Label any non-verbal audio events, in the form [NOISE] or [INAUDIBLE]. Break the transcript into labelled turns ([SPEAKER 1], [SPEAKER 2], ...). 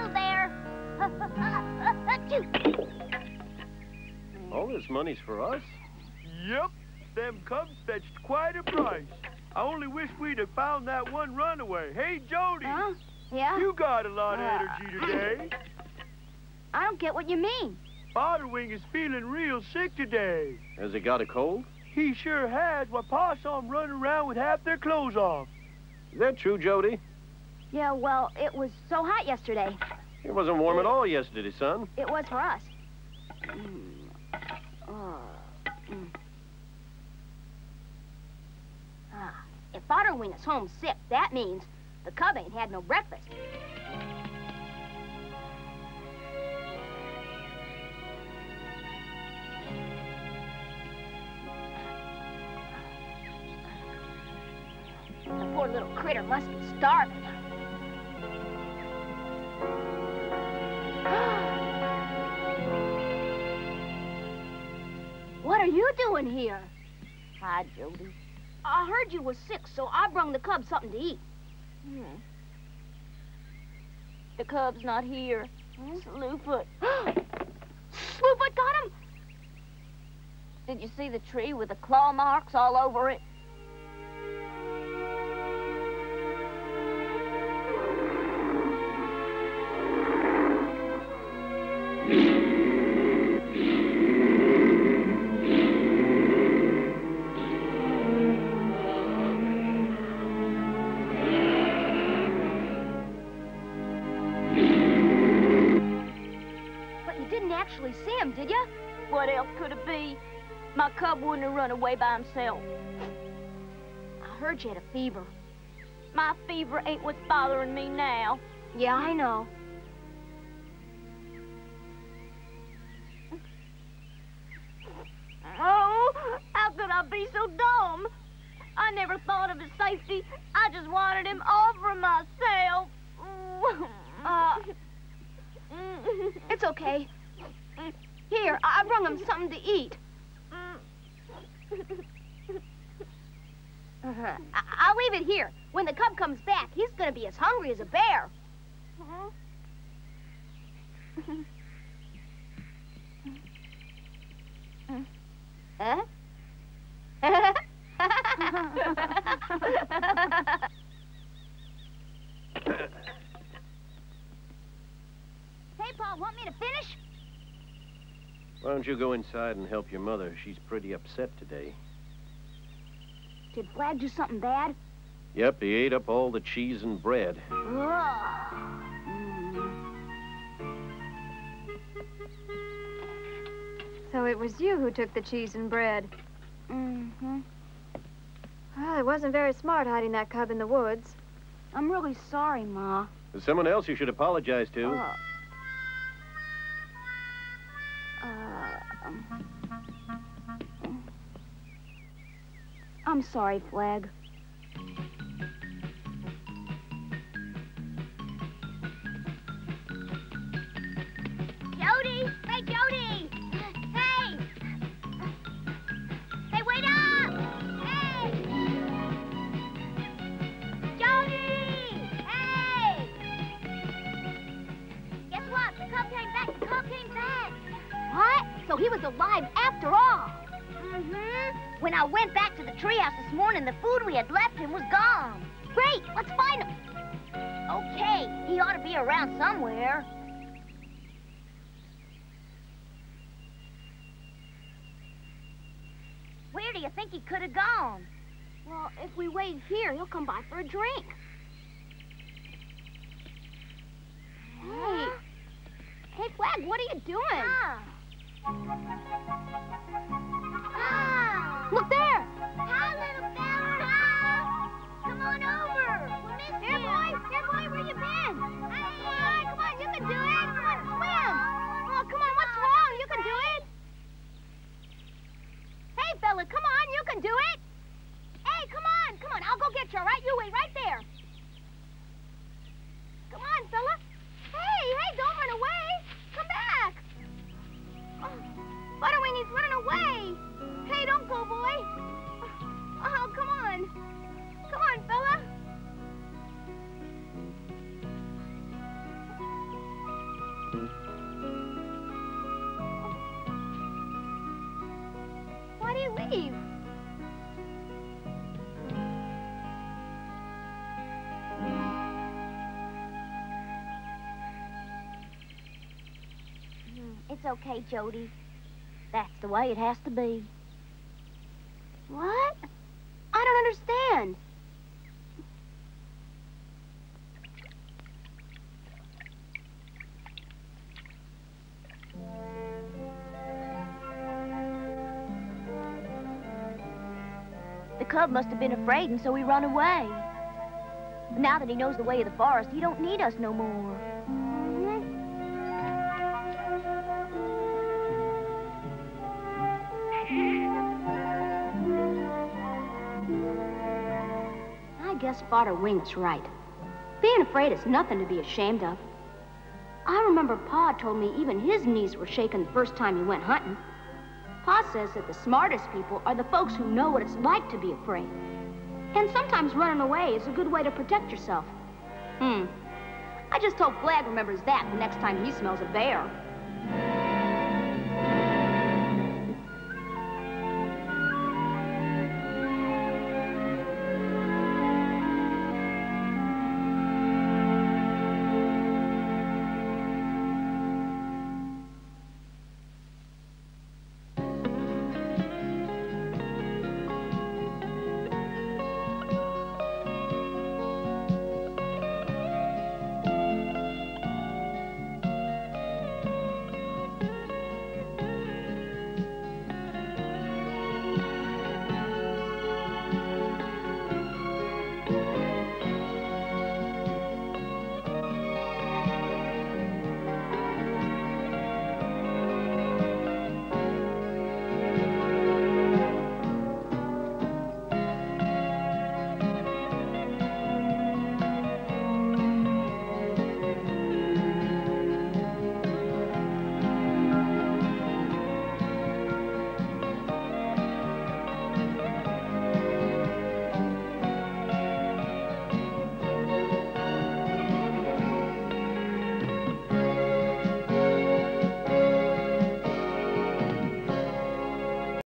[SPEAKER 1] Hello there.
[SPEAKER 2] All this money's for us?
[SPEAKER 3] Yep. Them cubs fetched quite a price. I only wish we'd have found that one runaway. Hey, Jody.
[SPEAKER 1] Huh? Yeah?
[SPEAKER 3] You got a lot of
[SPEAKER 1] Uh,
[SPEAKER 3] energy today.
[SPEAKER 1] I don't get what you mean.
[SPEAKER 3] Fodderwing is feeling real sick today.
[SPEAKER 2] Has he got a cold?
[SPEAKER 3] He sure has. Why, Pa saw him running around with half their clothes off.
[SPEAKER 2] Is that true, Jody?
[SPEAKER 1] Yeah, well, it was so hot yesterday.
[SPEAKER 2] It wasn't warm at all yesterday, son.
[SPEAKER 1] It was for us. Mm. Uh, mm. Ah, if Fodderwing is home sick, that means the cub ain't had no breakfast. The poor little critter must be starving. You doing here? Hi, Jody. I heard you was sick, so I brung the cubs something to eat. Hmm. The cub's not here. Slewfoot. [GASPS] Slewfoot got him? Did you see the tree with the claw marks all over it? What else could it be? My cub wouldn't have run away by himself. I heard you had a fever. My fever ain't what's bothering me now. Yeah, I know. Oh, how could I be so dumb? I never thought of his safety. I just wanted him all for myself. Uh, it's okay. Here, I brung him something to eat. [LAUGHS] Uh-huh. I- I'll leave it here. When the cub comes back, he's gonna be as hungry as a bear. Huh? hey, Paul, want me to finish?
[SPEAKER 2] Why don't you go inside and help your mother? She's pretty upset today.
[SPEAKER 1] Did Flag do something bad?
[SPEAKER 2] Yep, he ate up all the cheese and bread.
[SPEAKER 1] Ugh.
[SPEAKER 4] So it was you who took the cheese and bread.
[SPEAKER 1] Mm-hmm.
[SPEAKER 4] Well, it wasn't very smart hiding that cub in the woods.
[SPEAKER 1] I'm really sorry, Ma.
[SPEAKER 2] There's someone else you should apologize to.
[SPEAKER 1] Uh, Uh, I'm sorry, Flag. Jody! Hey, Jody! Hey! Hey, wait up! Hey! Jody! Hey! Guess what? The cub came back. The cub came back. So he was alive after all. Mm-hmm. When I went back to the treehouse this morning, the food we had left him was gone. Great. Let's find him. Okay. He ought to be around somewhere. Where do you think he could have gone? Well, if we wait here, he'll come by for a drink. Why do you leave? Hmm, It's okay, Jody. That's the way it has to be. What? I don't understand. Cub must have been afraid, and so he run away. Now that he knows the way of the forest, he don't need us no more. I guess Fodderwing's right. Being afraid is nothing to be ashamed of. I remember Pa told me even his knees were shaking the first time he went hunting. Pa says that the smartest people are the folks who know what it's like to be afraid. And sometimes running away is a good way to protect yourself. Hmm. I just hope Flag remembers that the next time he smells a bear.